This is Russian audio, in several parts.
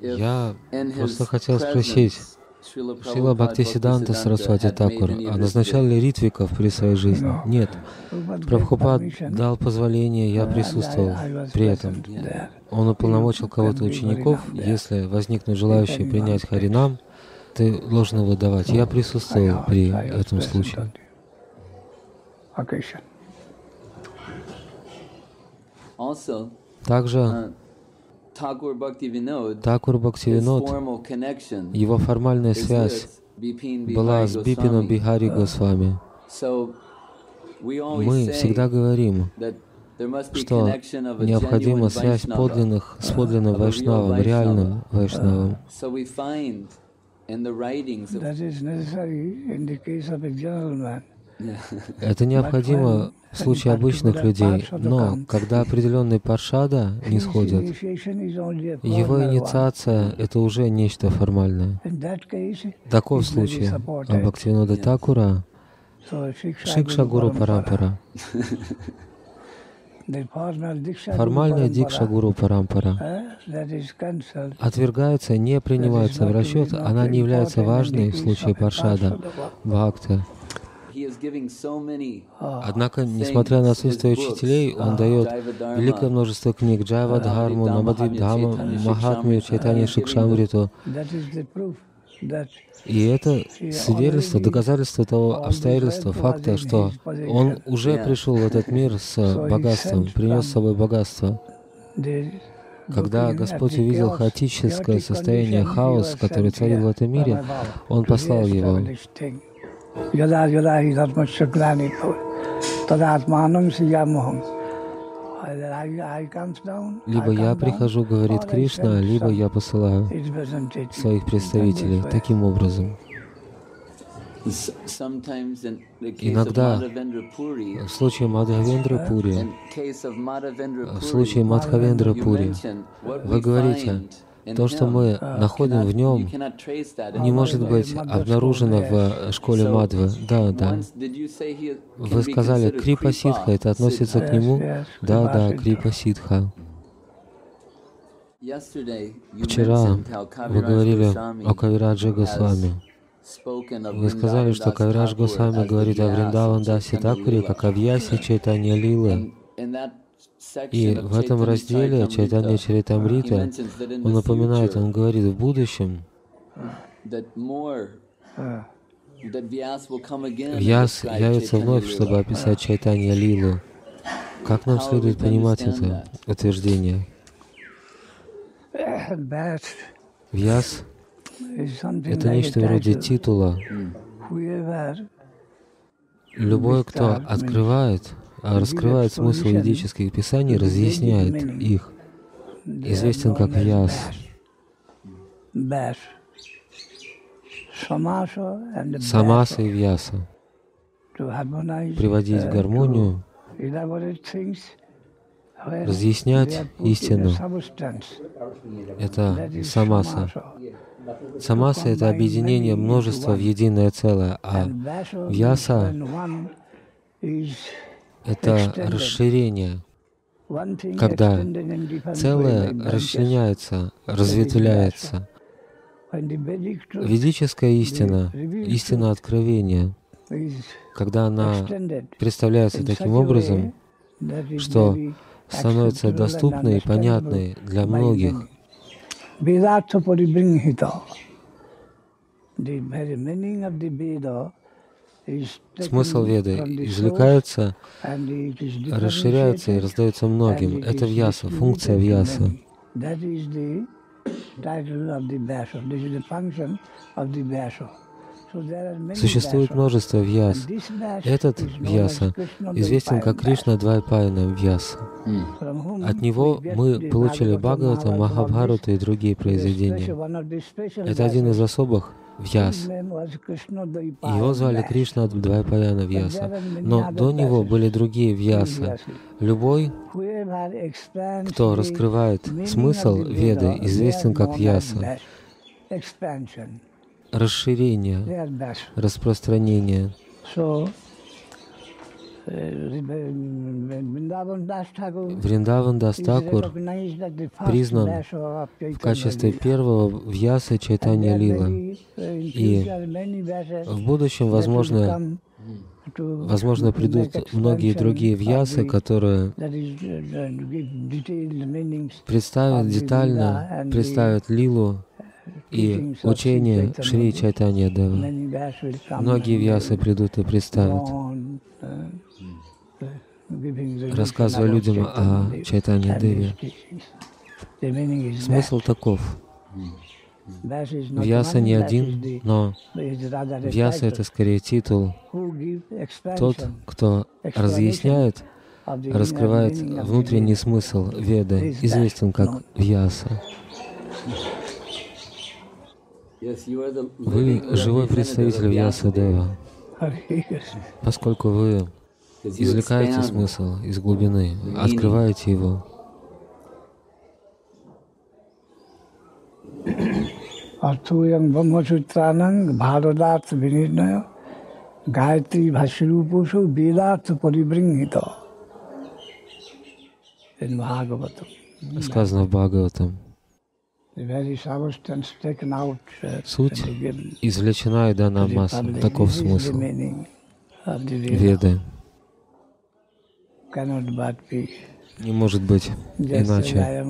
Я просто хотел спросить, Шила Бхактисиданта Сарасвати Такур, а назначал ли ритвиков при своей жизни? Нет. Прабхупад дал позволение, я присутствовал при этом. Он уполномочил кого-то учеников, если возникнут желающие принять Харинам, ты должен его давать. Я присутствовал при этом случае. Также Такур Бхактивинод, его формальная связь была с Бипином Бихари Госвами. Мы всегда говорим, что необходима связь подлинных с подлинным вайшнавом, реальным вайшнавом. Это необходимо в случае обычных людей, но когда определенный паршада не сходит, его инициация — это уже нечто формальное. В таком случае Абхактивинода Такура Шикша Гуру Парампара Формальная дикша Гуру Парампара отвергается, не принимается в расчет, она не является важной в случае паршада, бхакта. Однако, несмотря на отсутствие учителей, он дает великое множество книг Джайва Дхарму, Намадвидхаму, Махатмию, Чайтани Шикшамриту. И это свидетельство, доказательство того обстоятельства, факта, что он уже пришел в этот мир с богатством, принес с собой богатство. Когда Господь увидел хаотическое состояние, хаос, который царил в этом мире, Он послал его. यदा यदा हि धर्मस्य ग्लानिर्भव तदात्मानं сиямохом. Либо я прихожу, говорит Кришна, либо я посылаю своих представителей таким образом. Иногда в случае Мадхавендра Пури, в случае Мадхавендра Пури, вы говорите, то, что мы находим в нем, не может быть обнаружено в школе Мадвы. Да, да. Вы сказали Крипа Ситха, это относится к нему? Да, да, Крипа Ситха. Вчера вы говорили о Кавираджа Госвами. Вы сказали, что Кавирадж Госвами говорит о Вриндаван Даси Такуре, как о Вьясе Чайтанья Лилы. И в этом разделе Чайтанья Чаритамрита он напоминает, он говорит в будущем, Вьяс явится вновь, чтобы описать Чайтанья Лилу. Как нам следует понимать это утверждение? Вьяс — это нечто вроде титула. Любой, кто открывает а раскрывает смысл ведических писаний, разъясняет их. Известен как Вьяс. Самаса и Вьяса. Приводить в гармонию, разъяснять истину. Это самаса. Самаса — это объединение множества в единое целое, а Вьяса это расширение, когда целое расчленяется, разветвляется. Ведическая истина, истина откровения, когда она представляется таким образом, что становится доступной и понятной для многих. Смысл Веды извлекается, расширяется и раздается многим. Это вьяса, функция вьяса. Существует множество вьяс. Этот вьяса известен как Кришна Двайпаяна вьяса. От него мы получили Бхагавата, Махабхарата и другие произведения. Это один из особых Вьяс. Его звали Кришна Двайпаяна Вьяса. Но до него были другие Вьясы. Любой, кто раскрывает смысл Веды, известен как Вьяса. Расширение, распространение. Вриндаван Дастакур признан в качестве первого вьясы Чайтанья Лила. И в будущем, возможно, возможно, придут многие другие вьясы, которые представят детально, представят Лилу и учение Шри Чайтанья Дева. Многие вьясы придут и представят рассказывая людям о Чайтане Деве. Смысл таков. Вьяса не один, но Вьяса — это скорее титул. Тот, кто разъясняет, раскрывает внутренний смысл Веды, известен как Вьяса. Вы живой представитель Вьяса Дева, поскольку вы извлекаете смысл из глубины, открываете его. Сказано в Бхагаватам. Суть извлечена и дана масса. Таков смысл. Веды не может быть иначе.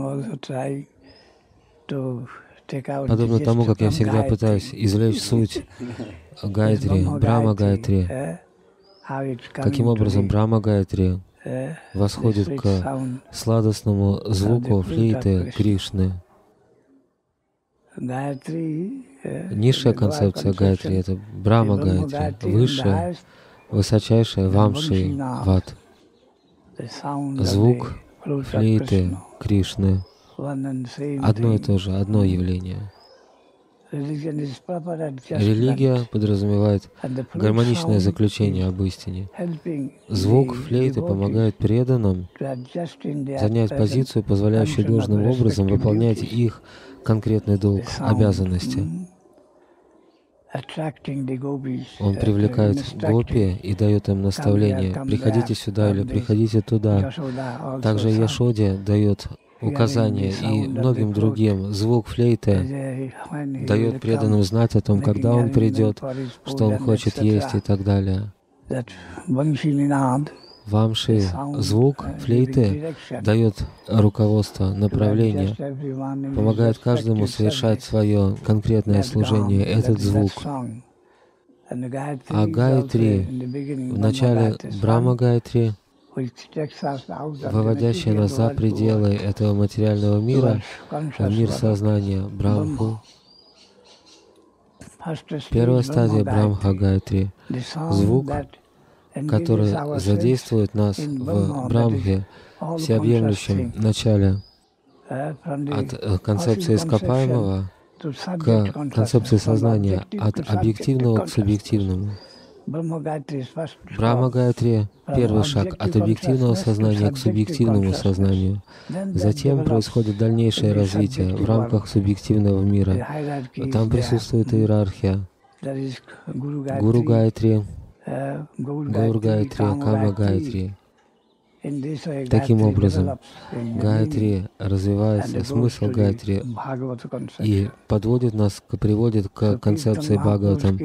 Подобно тому, как я всегда пытаюсь извлечь суть Гайтри, Брама Гайтри, каким образом Брама Гайтри восходит к сладостному звуку флейты Кришны. Низшая концепция Гайтри — это Брама Гайтри, высшая, высочайшая Вамши Ват звук флейты Кришны. Одно и то же, одно явление. Религия подразумевает гармоничное заключение об истине. Звук флейты помогает преданным занять позицию, позволяющую должным образом выполнять их конкретный долг, обязанности. Он привлекает гопи и дает им наставление. Приходите сюда или приходите туда. Также Яшоде дает указания и многим другим. Звук флейты дает преданным знать о том, когда он придет, что он хочет есть и так далее. Вамши, звук флейты дает руководство, направление, помогает каждому совершать свое конкретное служение, этот звук. А Гайтри, в начале Брама Гайтри, выводящая нас за пределы этого материального мира, в мир сознания Брахму. Первая стадия Брамха Гайтри — звук, который задействует нас в Брамхе, всеобъемлющем начале, от э, концепции ископаемого к концепции сознания, от объективного к субъективному. Брахма Гайатри — первый шаг от объективного сознания к субъективному сознанию. Затем происходит дальнейшее развитие в рамках субъективного мира. Там присутствует иерархия. Гуру Гайатри Гаур Гайтри, Кама Гайтри. Таким образом, Гайтри развивается, смысл Гайтри и подводит нас, приводит к концепции Бхагаватам.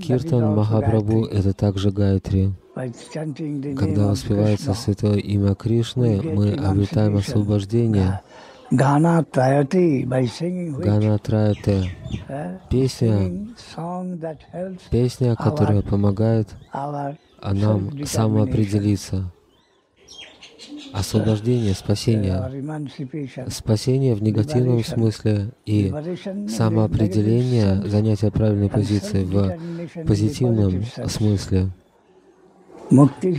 Киртан Махапрабху — это также Гайтри. Когда воспевается святое имя Кришны, мы обретаем освобождение. Гана Траяте, песня, песня, которая помогает нам самоопределиться. Освобождение, спасение. Спасение в негативном смысле и самоопределение, занятие правильной позиции в позитивном смысле. Мукти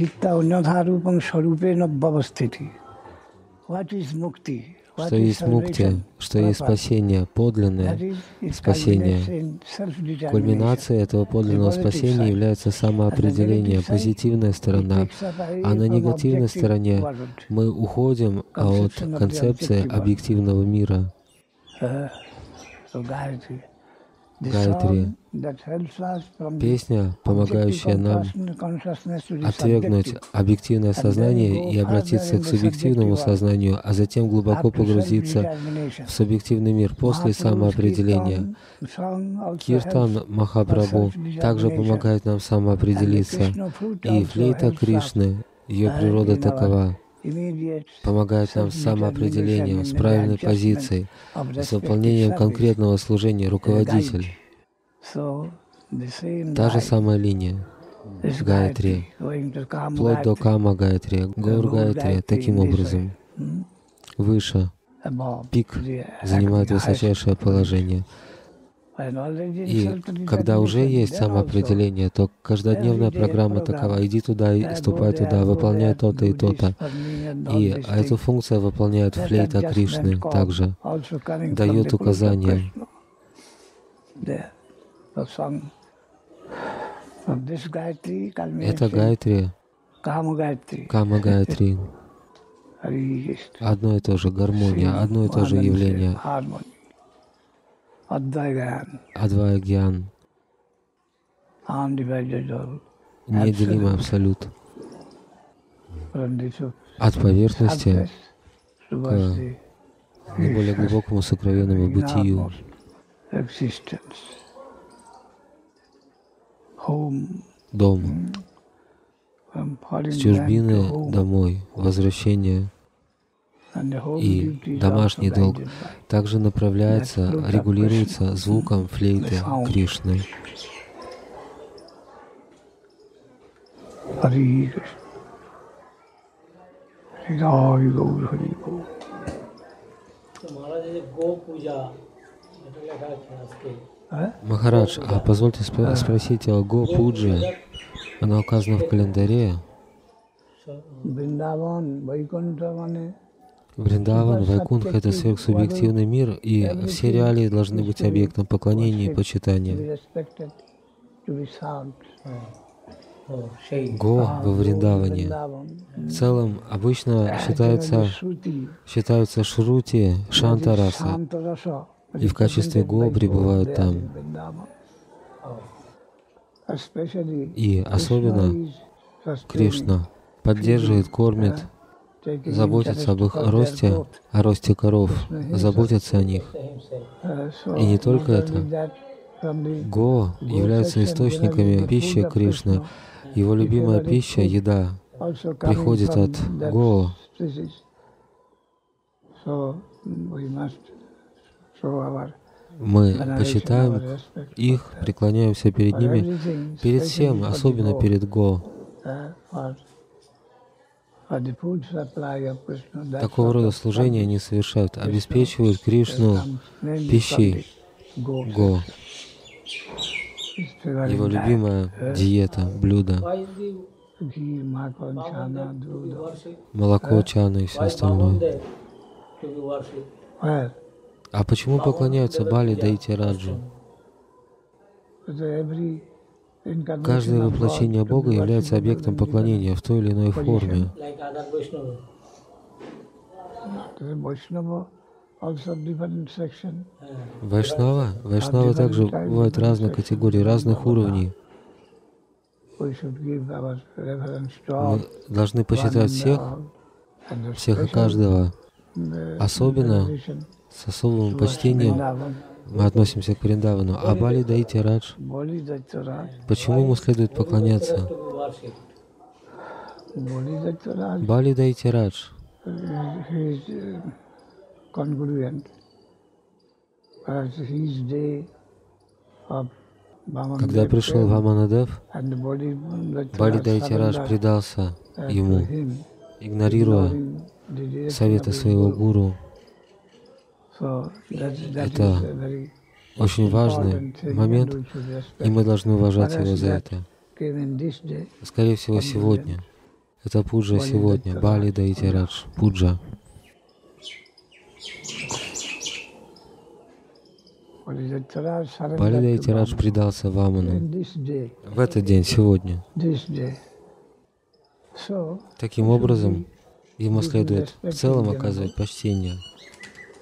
что есть мукти, что есть спасение, подлинное спасение. Кульминацией этого подлинного спасения является самоопределение, позитивная сторона, а на негативной стороне мы уходим от концепции объективного мира. Гайатри. Песня, помогающая нам отвергнуть объективное сознание и обратиться к субъективному сознанию, а затем глубоко погрузиться в субъективный мир после самоопределения. Киртан Махапрабху также помогает нам самоопределиться, и флейта Кришны, ее природа такова, помогает нам с самоопределением, с правильной позицией, с выполнением конкретного служения руководителя. Та же самая линия. Гайатри, вплоть до Кама Гайатри, Гаур Гайатри, таким образом, выше, пик занимает высочайшее положение. И когда уже есть самоопределение, то каждодневная программа такова, иди туда и ступай туда, выполняй то-то и то-то. И эту функцию выполняет флейта Кришны также, дает указания. Это Гайтри, Кама Гайтри. Одно и то же гармония, одно и то же явление. Адвая Гьян. Неделимый абсолют. От поверхности к наиболее глубокому сокровенному бытию. Дом. С чужбины домой. Возвращение и домашний долг также направляется, регулируется звуком флейты Кришны. Махарадж, а позвольте спро спросить о Го Пудже. Она указана в календаре. Вриндаван, Вайкунх — это сверхсубъективный мир, и все реалии должны быть объектом поклонения и почитания. Го во Вриндаване. В целом обычно считается, считаются Шрути, Шантараса, и в качестве Го пребывают там. И особенно Кришна поддерживает, кормит, заботится об их росте, о росте коров, заботится о них. И не только это. Го является источниками пищи Кришны. Его любимая пища, еда, приходит от Го. Мы почитаем их, преклоняемся перед ними, перед всем, особенно перед Го. Такого рода служения они совершают, обеспечивают Кришну пищей Го, его любимая диета, блюдо, молоко, чана и все остальное. А почему поклоняются Бали Дайте? Каждое воплощение Бога является объектом поклонения в той или иной форме. Вайшнава? Вайшнава также бывают разных категорий, разных уровней. Мы должны почитать всех, всех и каждого, особенно с особым почтением мы относимся к Вриндавану. А Бали Дайти Радж? Почему ему следует поклоняться? Бали Дайти Радж. Когда пришел Ваманадев, Бали Дайтирадж предался ему, игнорируя советы своего гуру. Это очень важный момент, и мы должны уважать его за это. Скорее всего, сегодня. Это пуджа сегодня. Бали Дайтирадж. Пуджа. Бали Дайтирадж предался Ваману в этот день, сегодня. Таким образом, ему следует в целом оказывать почтение.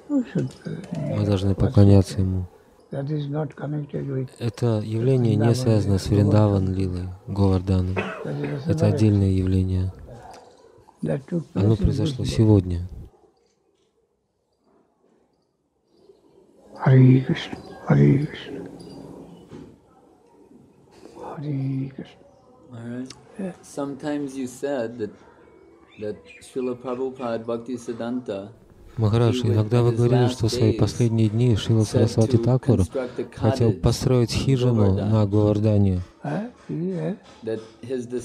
Мы должны поклоняться ему. Это явление не связано с Вриндаван Лилой, Говарданом. Это отдельное явление. Оно произошло сегодня. All right. Sometimes you said that that Srila Prabhupada Bhaktisiddhanta Махарадж, иногда вы говорили, что в свои последние дни Шила Сарасвати Такур хотел построить хижину на Говардане.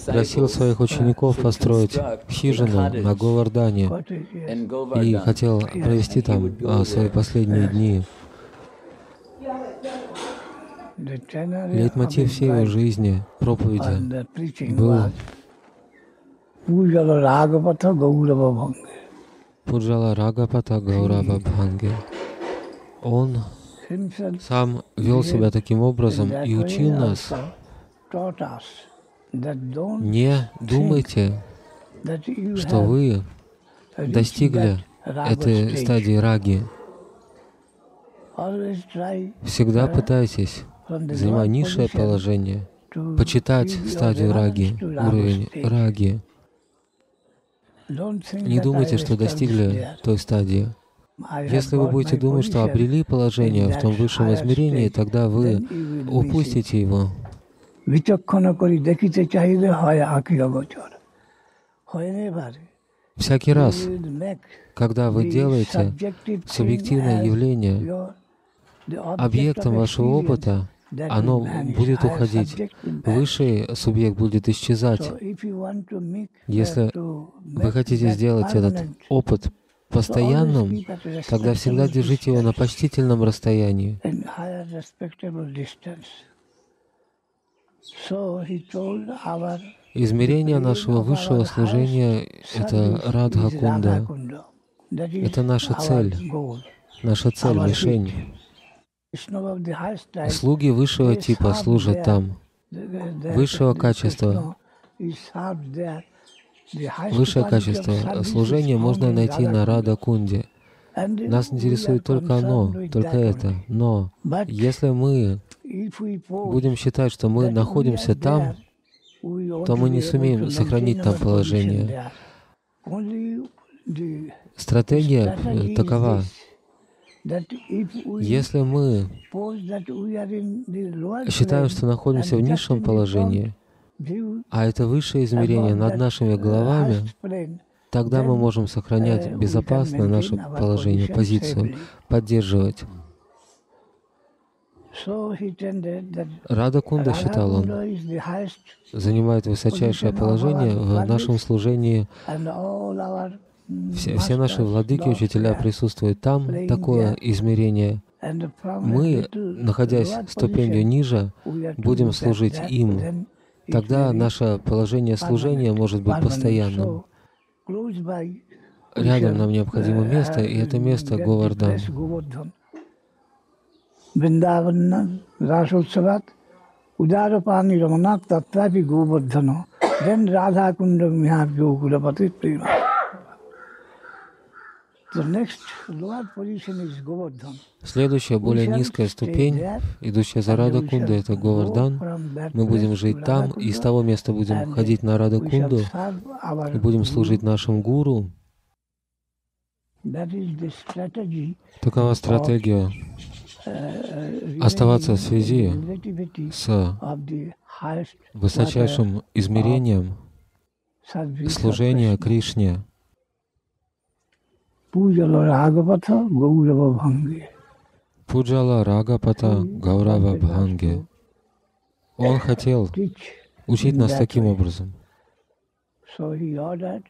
Просил своих учеников построить хижину на Говардане и хотел провести там а, свои последние дни. Лейтмотив всей его жизни, проповеди, был Пуджала Рагапата Гаурава Бханга. Пуджала Рагапата Гаурава Бханги. Он сам вел себя таким образом и учил нас, не думайте, что вы достигли этой стадии раги. Всегда пытайтесь, занимая низшее положение, почитать стадию раги, уровень раги. Не думайте, что достигли той стадии. Если вы будете думать, что обрели положение в том высшем измерении, тогда вы упустите его. Всякий раз, когда вы делаете субъективное явление объектом вашего опыта, оно будет уходить. Высший субъект будет исчезать. Если вы хотите сделать этот опыт постоянным, тогда всегда держите его на почтительном расстоянии. Измерение нашего высшего служения — это Радха Кунда. Это наша цель, наша цель, мишень. Слуги высшего типа служат там, высшего качества. Высшее качество служения можно найти на Рада Кунде. Нас интересует только оно, только это. Но если мы будем считать, что мы находимся там, то мы не сумеем сохранить там положение. Стратегия такова. Если мы считаем, что находимся в низшем положении, а это высшее измерение над нашими головами, тогда мы можем сохранять безопасно наше положение, позицию, поддерживать. Рада Кунда, считал он, занимает высочайшее положение в нашем служении. Все, все наши владыки, учителя присутствуют там, такое измерение. Мы, находясь ступенью ниже, будем служить им. Тогда наше положение служения может быть постоянным. Рядом нам необходимо место, и это место. Vrindavan Rasotsavat Udarapani Ramanat Tatrapi Govardhano Then Radha Kunda Mihar Gokulapatit Prema. Следующая, более низкая ступень, идущая за Рада Кунду, это Говардан. Мы будем жить там, и с того места будем ходить на Рада Кунду, и будем служить нашим гуру. Такова стратегия оставаться в связи с высочайшим измерением служения Кришне. Пуджала Рагапата Гаурава Бханги. Пуджала Рагапата Гаурава Бханги. Он хотел учить нас таким образом.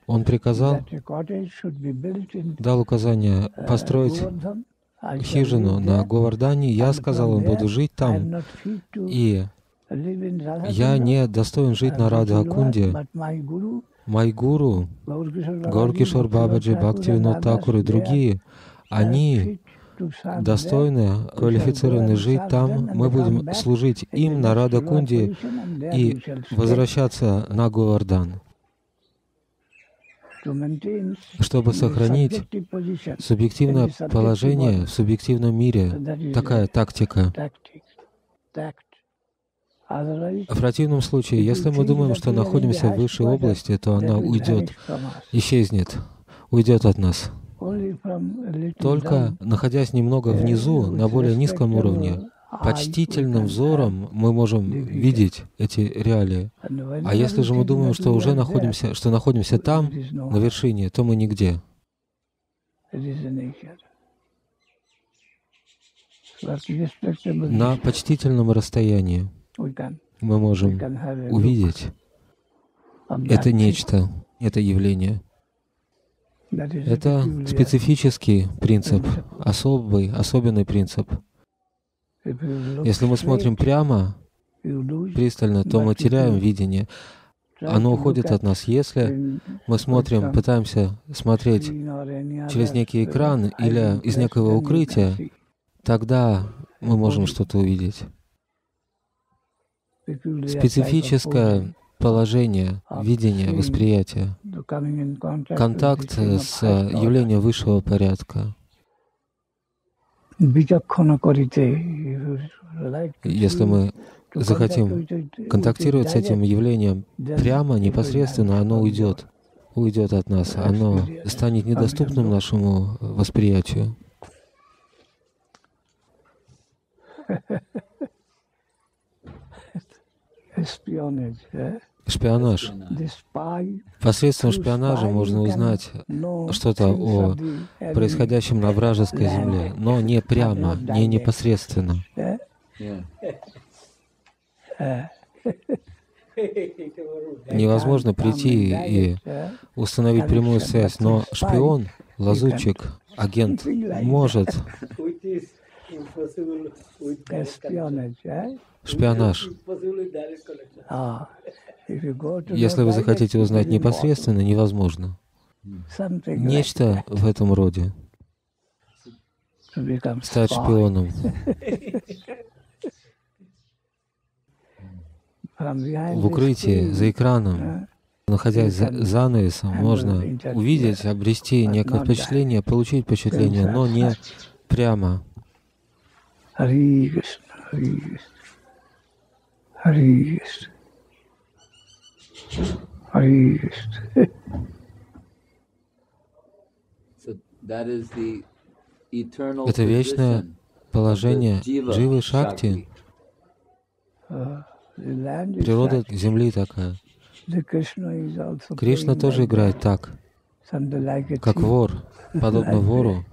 Он приказал, дал указание построить хижину на Говардане. Я сказал, он буду жить там. И я не достоин жить на Рада Акунде. Мой гуру, Горкишор Бабаджи, Бхактивинод Такур и другие, они достойны, квалифицированы жить там. Мы будем служить им на Рада Кунде и возвращаться на Говардан. чтобы сохранить субъективное положение в субъективном мире. Такая тактика. В противном случае, если мы думаем, что находимся в высшей области, то она уйдет, исчезнет, уйдет от нас. Только находясь немного внизу, на более низком уровне, почтительным взором мы можем видеть эти реалии. А если же мы думаем, что уже находимся, что находимся там, на вершине, то мы нигде. На почтительном расстоянии мы можем увидеть это нечто, это явление. Это специфический принцип, особый, особенный принцип. Если мы смотрим прямо, пристально, то мы теряем видение. Оно уходит от нас. Если мы смотрим, пытаемся смотреть через некий экран или из некого укрытия, тогда мы можем что-то увидеть. Специфическое положение, видение, восприятие, контакт с явлением высшего порядка. Если мы захотим контактировать с этим явлением прямо, непосредственно, оно уйдет, уйдет от нас, оно станет недоступным нашему восприятию. Шпионаж. Посредством шпионажа можно узнать что-то о происходящем на вражеской земле, но не прямо, не непосредственно. Невозможно прийти и установить прямую связь, но шпион, лазутчик, агент может шпионаж. Если вы захотите узнать непосредственно, невозможно. Нечто в этом роде. Стать шпионом. В укрытии, за экраном, находясь за занавесом, можно увидеть, обрести некое впечатление, получить впечатление, но не прямо. Хари Кришна, Хари Кришна. Хари Кришна. Это вечное положение Дживы Шакти. Природа Земли такая. Кришна тоже играет так, как вор, подобно вору.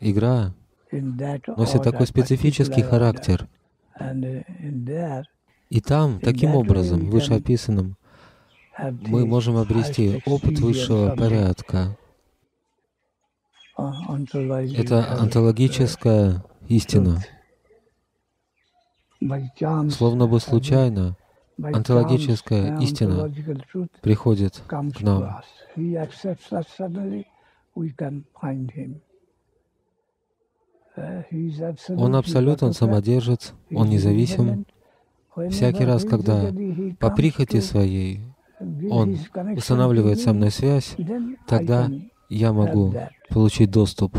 Игра носит такой специфический характер. И там, таким образом, вышеописанным, мы можем обрести опыт высшего порядка. Это онтологическая истина. Словно бы случайно онтологическая истина приходит к нам. Он абсолют, он самодержец, он независим. Всякий раз, когда по прихоти своей он устанавливает со мной связь, тогда я могу получить доступ.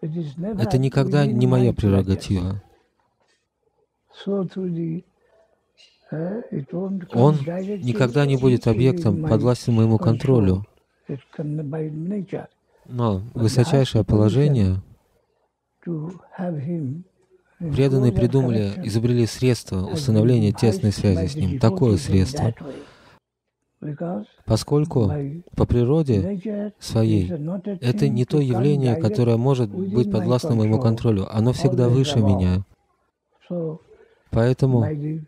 Это никогда не моя прерогатива. Он никогда не будет объектом, подвластным моему контролю. Но высочайшее положение Преданные придумали, изобрели средство установления тесной связи с Ним, такое средство. Поскольку по природе своей это не то явление, которое может быть подвластно моему контролю, оно всегда выше меня. Поэтому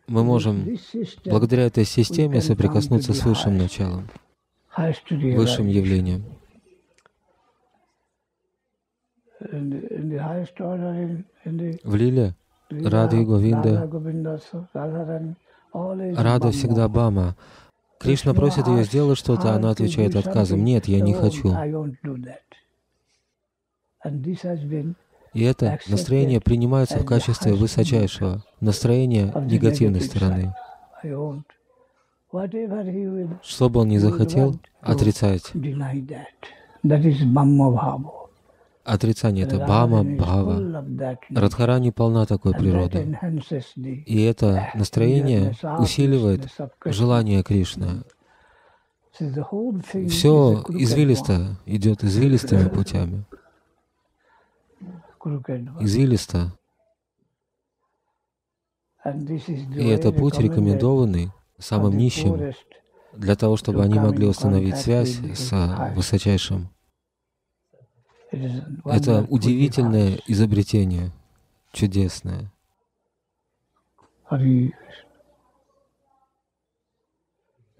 мы можем благодаря этой системе соприкоснуться с высшим началом, высшим явлением. В Лиле Рады и Говинда, Рада всегда Бама. Кришна просит ее сделать что-то, она отвечает отказом. Нет, я не хочу. И это настроение принимается в качестве высочайшего, настроения негативной стороны. Что бы он ни захотел отрицать, отрицание это Бама, Бхава. Радхарани полна такой природы. И это настроение усиливает желание Кришны. Все извилисто идет извилистыми путями. Извилисто. И это путь рекомендованный самым нищим, для того, чтобы они могли установить связь с высочайшим. Это удивительное изобретение, чудесное.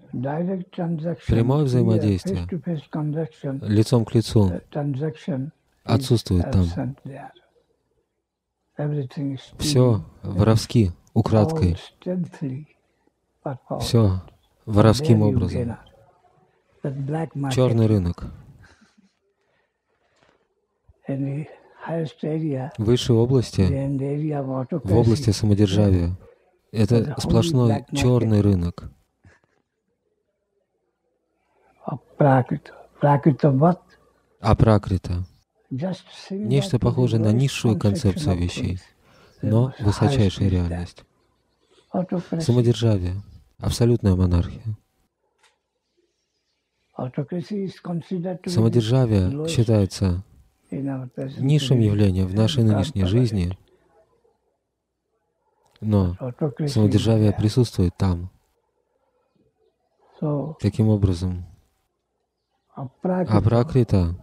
Прямое взаимодействие. Лицом к лицу uh, отсутствует там. Все воровски, украдкой, все воровским образом. Черный рынок. in the highest area, В высшей области, в области самодержавия, это сплошной черный рынок. А пракрита Нечто похожее на низшую концепцию вещей, но высочайшая реальность. Самодержавие, абсолютная монархия. Самодержавие считается низшим явлением в нашей нынешней жизни, но Autocracy самодержавие присутствует там. Таким образом, aprakita,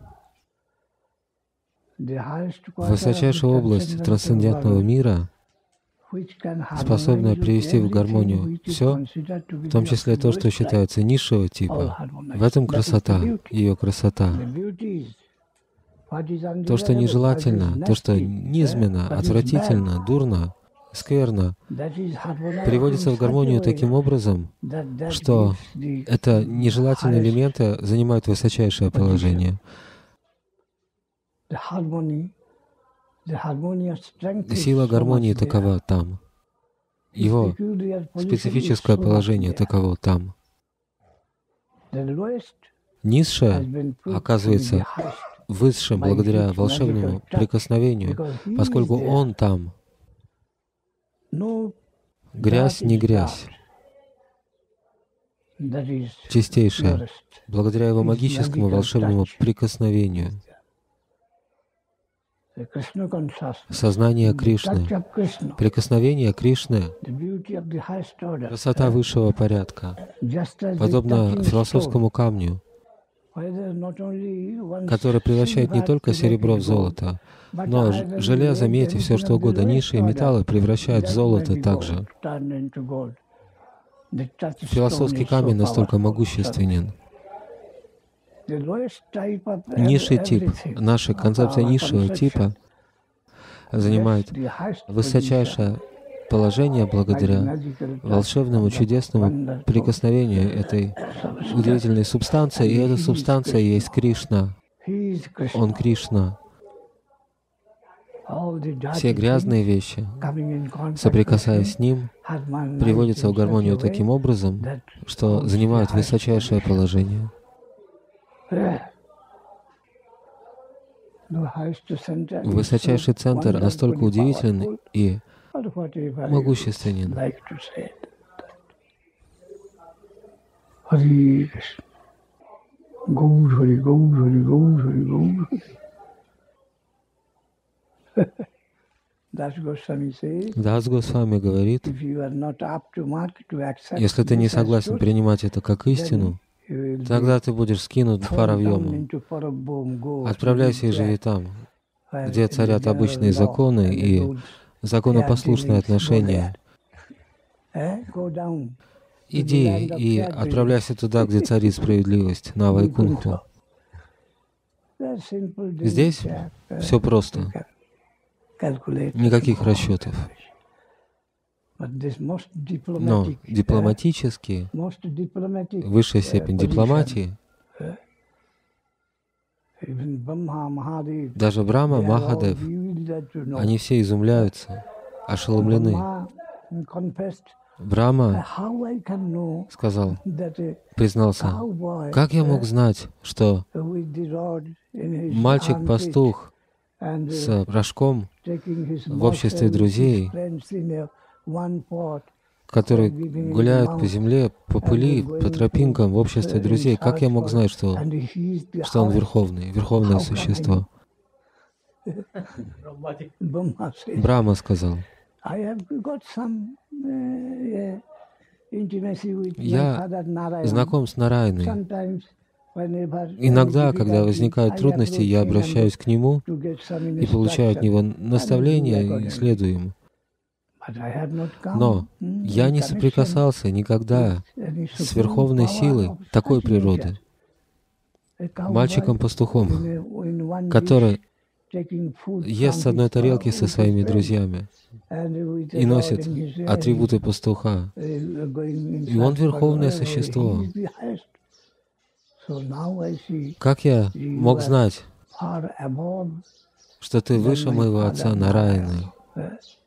а высочайшая область трансцендентного мира, способная привести в гармонию все, в том числе то, что считается низшего типа. В этом красота, ее красота. The beauty is what is То, что нежелательно, то, что низменно, отвратительно, дурно, скверно, приводится в гармонию таким образом, что это нежелательные элементы занимают высочайшее положение. Сила гармонии такова там. Его специфическое положение таково там. Низшее оказывается высшим благодаря волшебному прикосновению, поскольку он там. No Грязь не грязь, чистейшая, благодаря его магическому волшебному прикосновению. Сознание Кришны, прикосновение Кришны, красота высшего порядка, подобно философскому камню, который превращает не только серебро в золото, но железо, медь и все что угодно, низшие металлы превращают в золото также. Философский камень настолько могущественен. Низший тип, наша концепция низшего типа занимает высочайшее положение благодаря волшебному, чудесному прикосновению этой удивительной субстанции, и эта субстанция есть Кришна. Он Кришна. Все грязные вещи, соприкасаясь с Ним, приводятся в гармонию таким образом, что занимают высочайшее положение. Высочайший центр настолько удивителен и могущественен. Gaur Hari Gaur Hari Gaur. Das Goswami says, Дас Госвами говорит, если ты не согласен принимать это как истину, тогда ты будешь скинут в паравьему. Отправляйся и живи там, где царят обычные законы и законопослушные отношения. down Иди и отправляйся туда, где царит справедливость, на Вайкунху. Simple Здесь yeah, Все просто, никаких расчетов. Но дипломатически, высшая степень дипломатии, даже all Махадев. Они все изумляются, ошеломлены. Know сказал, признался, как я мог знать, что мальчик-пастух and uh, с рожком, в обществе друзей, который гуляет по земле, по пыли, по тропинкам в обществе друзей, как я мог знать, что, что он верховный, верховное существо? Брахма сказал, uh, Я знаком с Нарайной. Иногда, когда возникают трудности, я обращаюсь к нему и получаю от него наставления и следую ему. Но mm, я не соприкасался никогда с верховной силой такой природы, мальчиком-пастухом, который ест с одной his тарелки со своими друзьями и носит атрибуты пастуха. uh, И он верховное существо. Как я мог знать, что ты выше моего отца Нараяны? that is a fair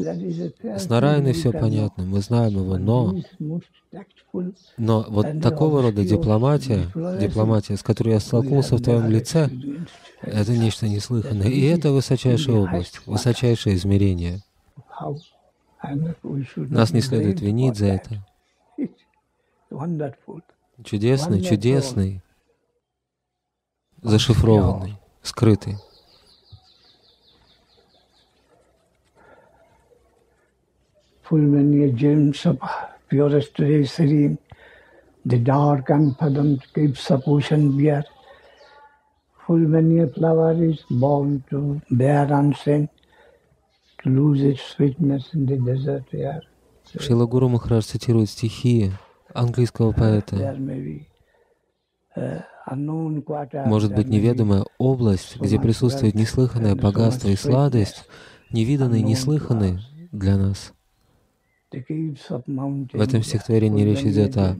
С we все понятно, мы знаем его, но, но вот такого рода дипломатия, дипломатия, с которой я столкнулся в твоем лице, это нечто неслыханное. И это высочайшая область, высочайшее измерение. Нас не следует винить за это. Чудесный, чудесный, зашифрованный, скрытый. Full many gems of purest ray serene, the dark fathom caves of ocean bear. Full many a flower is born to bear unsent, to lose its sweetness in the desert air. Шила Гуру Махарадж цитирует стихи английского поэта. Uh. Может быть, неведомая область, где присутствует неслыханное богатство и сладость, невиданные, неслыханные для нас. В этом стихотворении речь идет о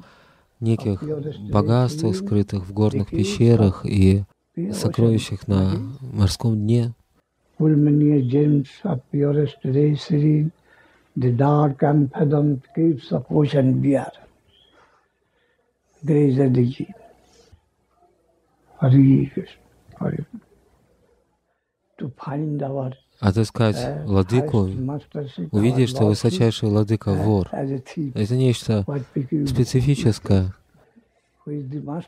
неких богатствах, скрытых в горных пещерах и сокровищах на морском дне. To find our Отыскать uh, mastership, увидеть, что высочайший владыка is, вор. Это нечто специфическое.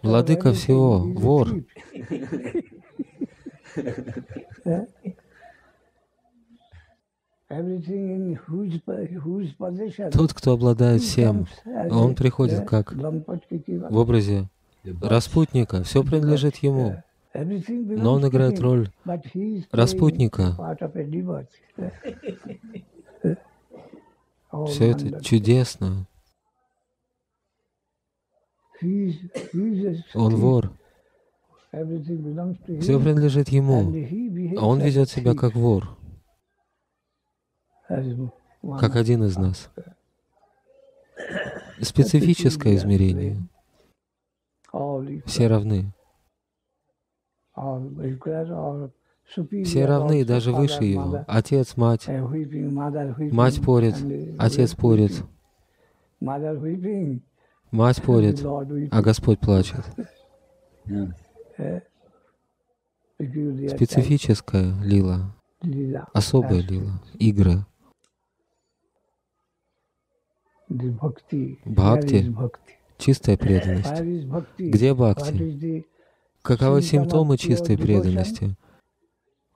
Владыка всего, вор. Тот, кто обладает всем, он приходит как в образе распутника. Все принадлежит ему, но он играет роль распутника. Oh, Все это чудесно. Он вор. Все принадлежит ему, а он ведет себя как вор, как один из нас. Специфическое измерение. Все равны. all equal, all superior, Все равны, даже выше его. Отец, мать. Мать порит, uh, отец порит, мать порит, а Господь плачет. Специфическая лила, особая лила, bhakti. Бхакти. Чистая преданность. Где бхакти? Каковы симптомы чистой преданности?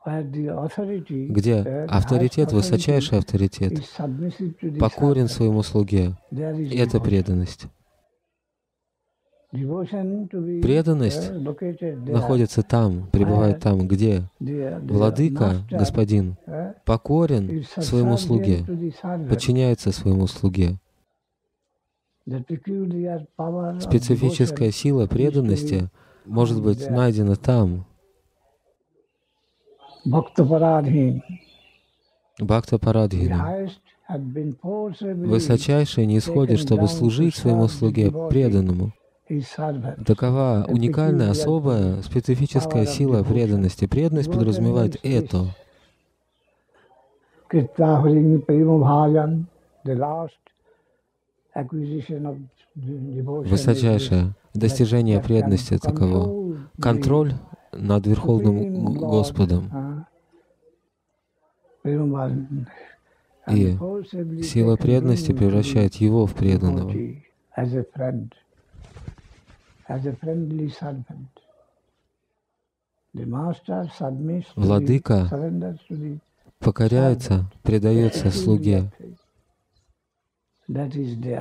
Где uh, авторитет, высочайший авторитет, покорен своему слуге. Это преданность. Преданность uh. Находится там, пребывает там, где владыка, господин, uh, покорен своему слуге, подчиняется своему слуге. Специфическая сила преданности может быть найдена там. Бхакта Парадхина. Высочайшее не исходит, чтобы служить своему слуге преданному. Такова уникальная, особая, специфическая сила преданности. Преданность подразумевает это. Krittahuring достижение преданности таково. Контроль над Верховным Господом. uh. И Сила преданности превращает его в преданного. Владыка Покоряется, предается слуге.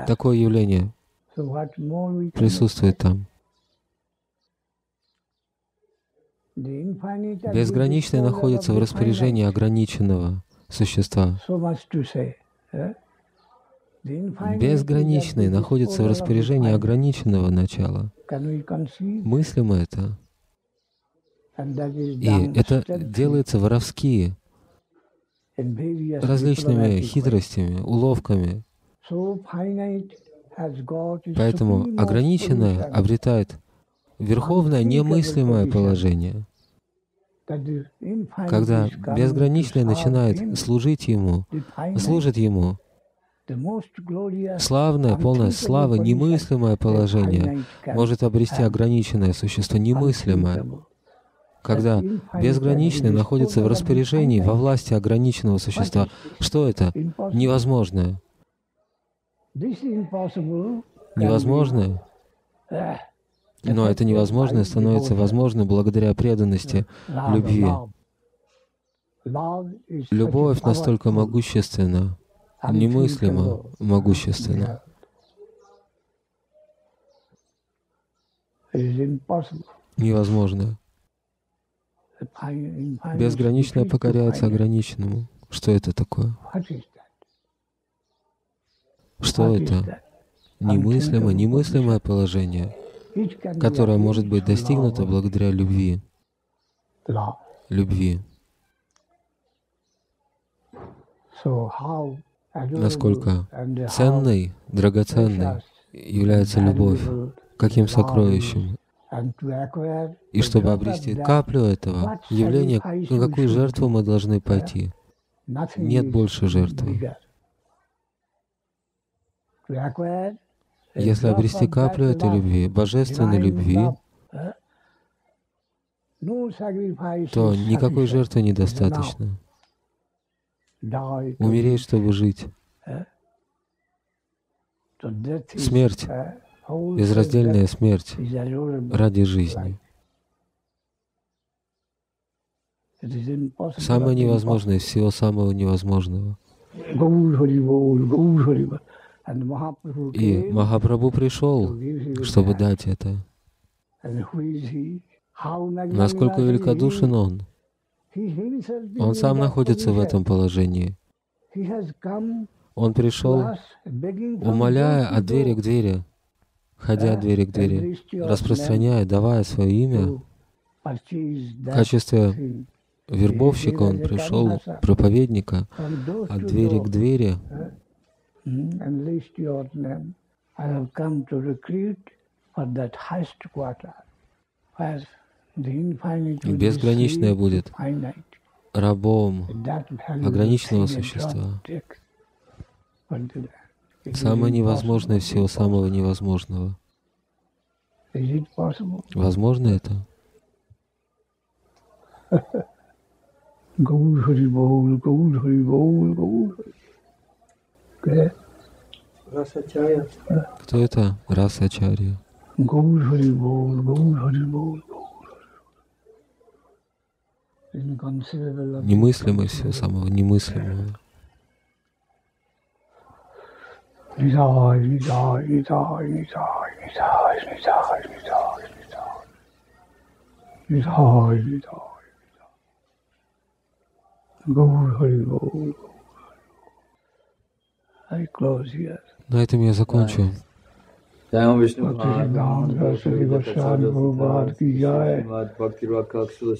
Такое явление Присутствует там. Безграничное находится в распоряжении ограниченного существа. Безграничное находится в распоряжении ограниченного начала. Мыслим это. И это делается воровски, in various различными хитростями, уловками. Поэтому ограниченное обретает верховное немыслимое положение, когда безграничное начинает служить ему, служит ему. Славное, полное славы, немыслимое положение может обрести ограниченное существо, немыслимое, когда безграничное находится в распоряжении, во власти ограниченного существа. Что это? Невозможное. Невозможное. Но это невозможное становится возможным благодаря преданности, любви. Любовь настолько могущественна, немыслимо могущественна. Невозможно. Безграничное покоряется ограниченному. Что это такое? Что это? Немыслимо, немыслимое положение, которое может быть достигнуто благодаря любви. Любви. Насколько ценной, драгоценной является любовь, каким сокровищем. И чтобы обрести каплю этого явления, на какую жертву мы должны пойти? Нет больше жертвы. Если обрести каплю этой любви, божественной любви, то никакой жертвы недостаточно. Умереть, чтобы жить. Смерть, безраздельная смерть ради жизни. Самое невозможное из всего самого невозможного. И Махапрабху пришел, чтобы дать это. Насколько великодушен он. Он сам находится в этом положении. Он пришел, умоляя от двери к двери, ходя от двери к двери, распространяя, давая свое имя. В качестве вербовщика он пришел, проповедника, от двери к двери. И безграничное будет рабом ограниченного существа. Самое невозможное всего самого невозможного. Возможно это? Hari Bol, Gaur Hari Bol, Gaur Hari. Расачая. Кто это? Раса Ачарья. Gaur Hari Bol, Gaur Hari Bol, Gaur Hari. Inconceivable of Немыслимое всего самого немыслимого. Nidai, Nidai, Nidai, I close here. На этом я закончу. Jai Om Vishnu Bhaktivedanta Saraswati Goswami Prabhupada ki jai. Bhakti Rakshakshila